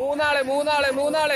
മൂന്നാൾ മൂന്നാൾ മൂന്നാൾ.